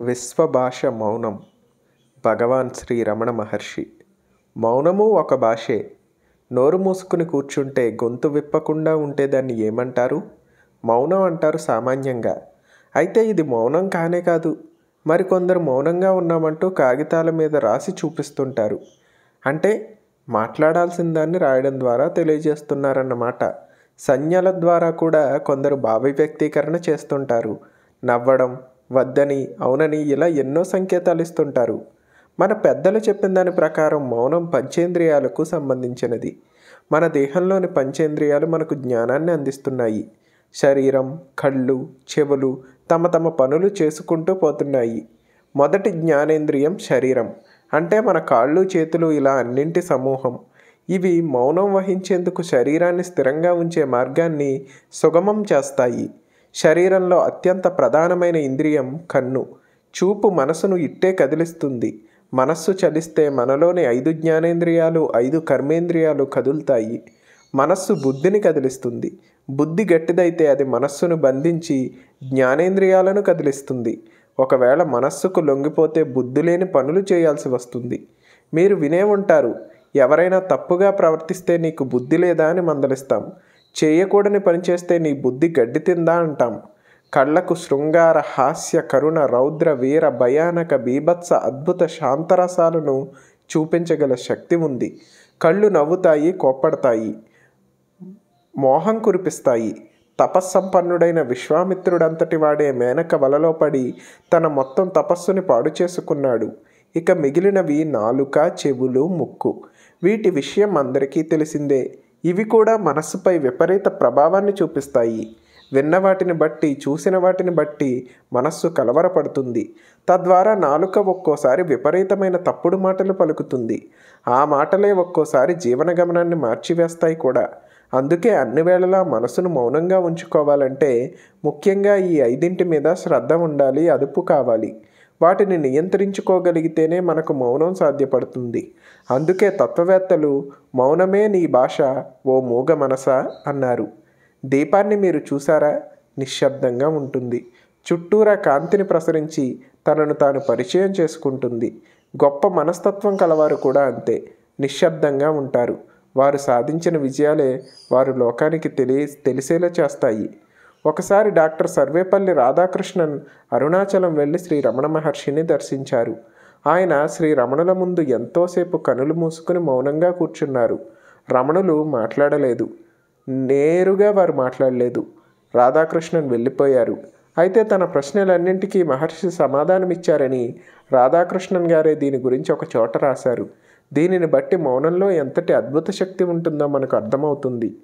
విశ్వభాష మౌనం. భగవాన్ శ్రీ రమణ మహర్షి. మౌనము ఒక భాషే. నోరు మూసుకుని కూర్చుంటే గొంతు విప్పకుండా ఉంటే దాన్ని ఏమంటారు? మౌనం అంటారు సామాన్యంగా. అయితే ఇది మౌనం కానే కాదు. మరికొందరు మౌనంగా ఉన్నామంటూ కాగితాల మీద రాసి చూపిస్తుంటారు. అంటే మాట్లాడాల్సిన దాన్ని రాయడం ద్వారా తెలియజేస్తున్నారన్నమాట. సంజ్ఞల ద్వారా కూడా కొందరు భావ వ్యక్తీకరణ చేస్తుంటారు. నవ్వడం వద్దని అవునని ఇలా ఎన్నో సంకేతాలు ఇస్తుంటారు. మన పెద్దలు చెప్పిన దాని ప్రకారం మౌనం పంచేంద్రియాలకు సంబంధించినది. మన దేహంలోని పంచేంద్రియాలు మనకు జ్ఞానాన్ని అందిస్తున్నాయి. శరీరం కళ్ళు చెవులు తమ తమ పనులు చేసుకుంటూ పోతున్నాయి. మొదటి జ్ఞానేంద్రియం శరీరం. అంటే మన కాళ్ళు చేతులు ఇలా అన్నింటి సమూహం. ఇవి మౌనం వహించేందుకు శరీరాన్ని స్థిరంగా ఉంచే మార్గాన్ని సుగమం చేస్తాయి. శరీరంలో అత్యంత ప్రధానమైన ఇంద్రియం కన్ను. చూపు మనసును ఇట్టే కదిలిస్తుంది. మనస్సు చలిస్తే మనలోని ఐదు జ్ఞానేంద్రియాలు ఐదు కర్మేంద్రియాలు కదులుతాయి. మనస్సు బుద్ధిని కదిలిస్తుంది. బుద్ధి గట్టిదైతే అది మనస్సును బంధించి జ్ఞానేంద్రియాలను కదిలిస్తుంది. ఒకవేళ మనస్సుకు లొంగిపోతే బుద్ధి లేని పనులు చేయాల్సి వస్తుంది. మీరు వినే ఉంటారు ఎవరైనా తప్పుగా ప్రవర్తిస్తే నీకు బుద్ధి లేదా అని మందలిస్తాం. చేయకూడని పనిచేస్తే నీ బుద్ధి గడ్డి తిందా అంటాం. కళ్ళకు శృంగార హాస్య కరుణ రౌద్ర వీర భయానక బీభత్స అద్భుత శాంతరసాలను చూపించగల శక్తి ఉంది. కళ్ళు నవ్వుతాయి కోప్పడతాయి మోహం కురిపిస్తాయి. తపస్సంపన్నుడైన విశ్వామిత్రుడంతటి వాడే మేనక వలలో పడి తన మొత్తం తపస్సుని పాడు చేసుకున్నాడు. ఇక మిగిలినవి నాలుక చెవులు ముక్కు. వీటి విషయం అందరికీ తెలిసిందే. ఇవి కూడా మనస్సుపై విపరీత ప్రభావాన్ని చూపిస్తాయి. విన్న వాటిని బట్టి చూసిన వాటిని బట్టి మనస్సు కలవరపడుతుంది. తద్వారా నాలుక ఒక్కోసారి విపరీతమైన తప్పుడు మాటలు పలుకుతుంది. ఆ మాటలే ఒక్కోసారి జీవన గమనాన్ని మార్చివేస్తాయి కూడా. అందుకే అన్ని వేళలా మనసును మౌనంగా ఉంచుకోవాలంటే ముఖ్యంగా ఈ ఐదింటి మీద శ్రద్ధ ఉండాలి అదుపు కావాలి. వాటిని నియంత్రించుకోగలిగితేనే మనకు మౌనం సాధ్యపడుతుంది. అందుకే తత్వవేత్తలు మౌనమే నీ భాష ఓ మూగ మనస అన్నారు. దీపాన్ని మీరు చూసారా? నిశ్శబ్దంగా ఉంటుంది. చుట్టూరా కాంతిని ప్రసరించి తనను తాను పరిచయం చేసుకుంటుంది. గొప్ప మనస్తత్వం కలవారు కూడా అంతే. నిశ్శబ్దంగా ఉంటారు. వారు సాధించిన విజయాలే వారు లోకానికి తెలియ తెలిసేలా చేస్తాయి. ఒకసారి డాక్టర్ సర్వేపల్లి రాధాకృష్ణన్ అరుణాచలం వెళ్ళి శ్రీ రమణ మహర్షిని దర్శించారు. ఆయన శ్రీ రమణుల ముందు ఎంతోసేపు కనులు మూసుకుని మౌనంగా కూర్చున్నారు. రమణులు మాట్లాడలేదు. నేరుగా వారు మాట్లాడలేదు. రాధాకృష్ణన్ వెళ్ళిపోయారు. అయితే తన ప్రశ్నలన్నింటికీ మహర్షి సమాధానమిచ్చారని రాధాకృష్ణన్ గారే దీని గురించి ఒక చోట రాశారు. దీనిని బట్టి మౌనంలో ఎంతటి అద్భుత శక్తి ఉంటుందో మనకు అర్థమవుతుంది.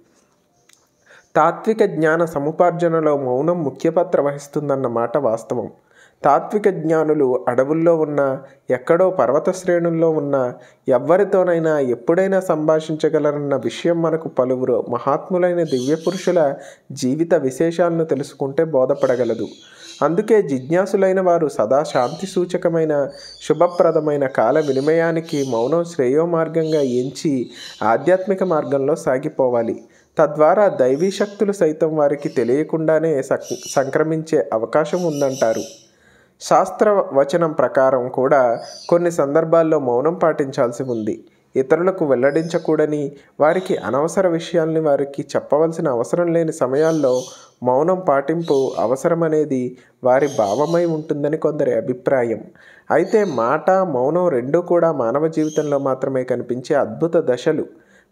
తాత్విక జ్ఞాన సముపార్జనలో మౌనం ముఖ్య పాత్ర వహిస్తుందన్న మాట వాస్తవం. తాత్విక జ్ఞానులు అడవుల్లో ఉన్న ఎక్కడో పర్వత శ్రేణుల్లో ఉన్న ఎవ్వరితోనైనా ఎప్పుడైనా సంభాషించగలరన్న విషయం మనకు పలువురు మహాత్ములైన దివ్య పురుషుల జీవిత విశేషాలను తెలుసుకుంటే బోధపడగలదు. అందుకే జిజ్ఞాసులైన వారు సదా శాంతి సూచకమైన శుభప్రదమైన కాల వినిమయానికి మౌనం శ్రేయో మార్గంగా ఎంచి ఆధ్యాత్మిక మార్గంలో సాగిపోవాలి. తద్వారా దైవీ శక్తులు సైతం వారికి తెలియకుండానే సంక్రమించే అవకాశం ఉందంటారు. శాస్త్ర వచనం ప్రకారం కూడా కొన్ని సందర్భాల్లో మౌనం పాటించాల్సి ఉంది. ఇతరులకు వెల్లడించకూడని వారికి అనవసర విషయాల్ని వారికి చెప్పవలసిన అవసరం లేని సమయాల్లో మౌనం పాటింపు అవసరమనేది వారి భావమై ఉంటుందని కొందరి అభిప్రాయం. అయితే మాట మౌనం రెండూ కూడా మానవ జీవితంలో మాత్రమే కనిపించే అద్భుత దశలు.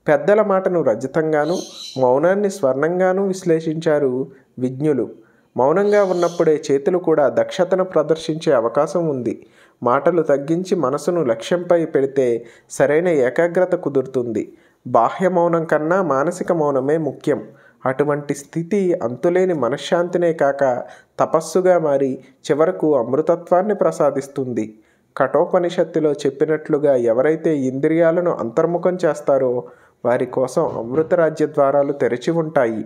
పెద్దల మాటను రజతంగాను మౌనాన్ని స్వర్ణంగాను విశ్లేషించారు విజ్ఞులు. మౌనంగా ఉన్నప్పుడే చేతులు కూడా దక్షతను ప్రదర్శించే అవకాశం ఉంది. మాటలు తగ్గించి మనసును లక్ష్యంపై పెడితే సరైన ఏకాగ్రత కుదురుతుంది. బాహ్య మౌనం కన్నా మానసిక మౌనమే ముఖ్యం. అటువంటి స్థితి అంతులేని మనశ్శాంతినే కాక తపస్సుగా మారి చివరకు అమృతత్వాన్ని ప్రసాదిస్తుంది. కఠోపనిషత్తులో చెప్పినట్లుగా ఎవరైతే ఇంద్రియాలను అంతర్ముఖం చేస్తారో వారి కోసం అమృత రాజ్య ద్వారాలు తెరిచి ఉంటాయి.